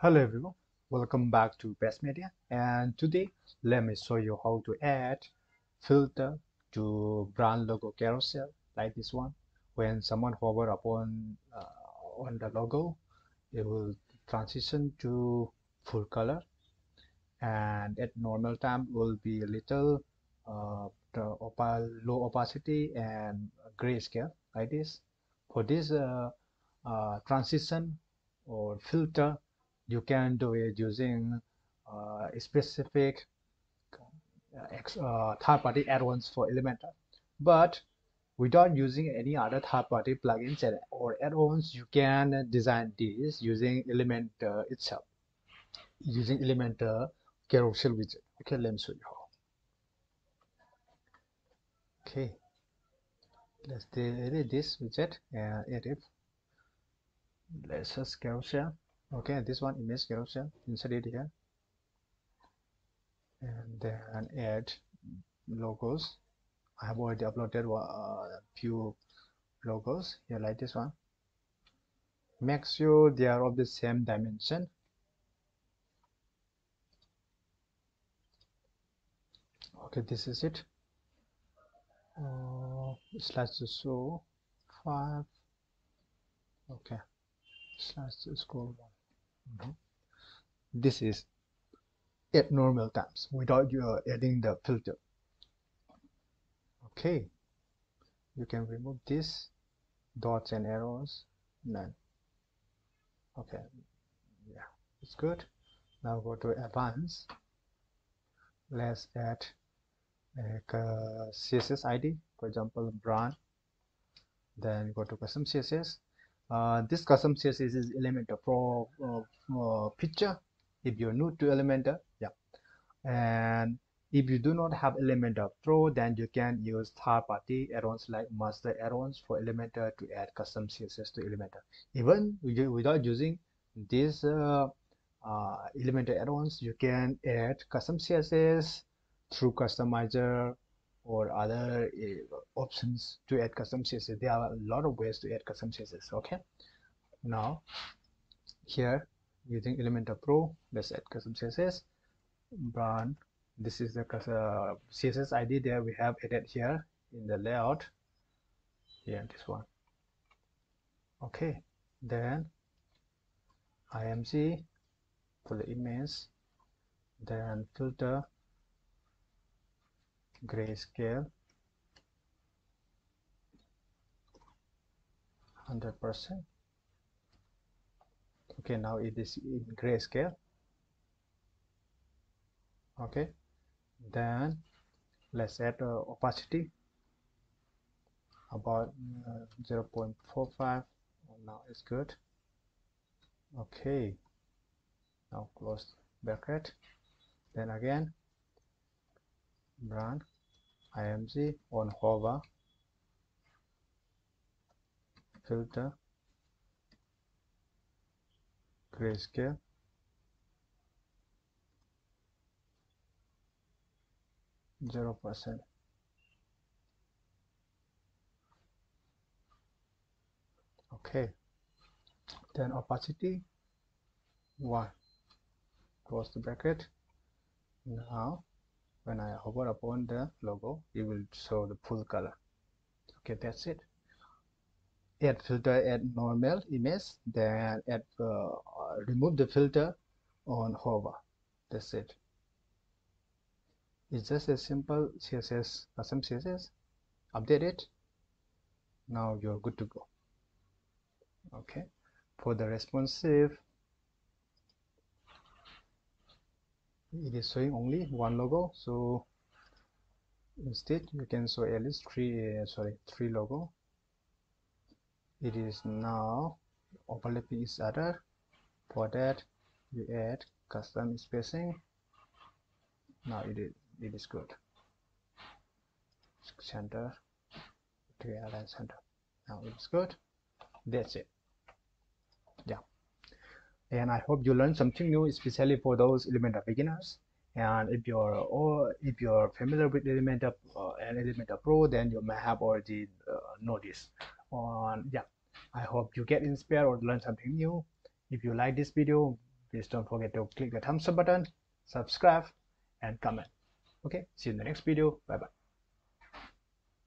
Hello everyone, welcome back to Paste Media and today let me show you how to add filter to brand logo carousel like this one. When someone hover upon uh, on the logo, it will transition to full color and at normal time will be a little uh, low opacity and grayscale like this. For this uh, uh transition or filter you can do it using uh, specific uh, uh, third-party add-ons for Elementor. But without using any other third-party plugins or add-ons, you can design this using Elementor itself, using Elementor carousel widget. Okay, let me show you how. Okay, let's edit this widget and edit. Let's just carousel okay this one image carousel insert it here. And then add logos. I have already uploaded a uh, few logos. Here like this one. Make sure they are of the same dimension. Okay this is it. Uh, slash show five. Okay slash scroll one. Mm-hmm. Mm-hmm. this is at normal times without you adding the filter. Okay. You can remove this dots and arrows. None. Okay. Yeah it's good. Now go to advanced. Let's add a uh, css id for example brand then go to custom css uh, this custom css is elementor pro uh, uh, picture if you're new to elementor yeah. And if you do not have elementor pro then you can use third-party add-ons like master add-ons for elementor to add custom css to elementor. Even without using these uh, uh, elementor add-ons you can add custom css through customizer or other uh, options to add custom css there are a lot of ways to add custom css okay? Now here using elementor pro let's add custom css brand this is the uh, css id there we have added here in the layout. Here this one. Okay then img for the image then filter grayscale. 100 percent. Okay now it is in grayscale. Okay then let's add uh, opacity. About uh, 0.45 now it's good. Okay now close bracket. Then again brand img on hover filter grayscale zero percent. Okay. Then opacity one. Close the bracket. Now when I hover upon the logo it will show the full color. Okay that's it. Add filter add normal image then add uh, remove the filter on hover. That's it. It's just a simple css custom css update it. Now you're good to go. Okay. For the responsive it is showing only one logo so instead you can show at least three uh, sorry three logo. It is now overlapping each other. For that you add custom spacing. Now it is it is good. Center to align center. Now it's good. That's it. Yeah and i hope you learned something new especially for those elementor beginners. And if you're or if you're familiar with elementor uh, and elementor pro then you may have already uh, noticed on yeah i hope you get inspired or learn something new. If you like this video please don't forget to click the thumbs up button subscribe and comment. Okay see you in the next video. Bye bye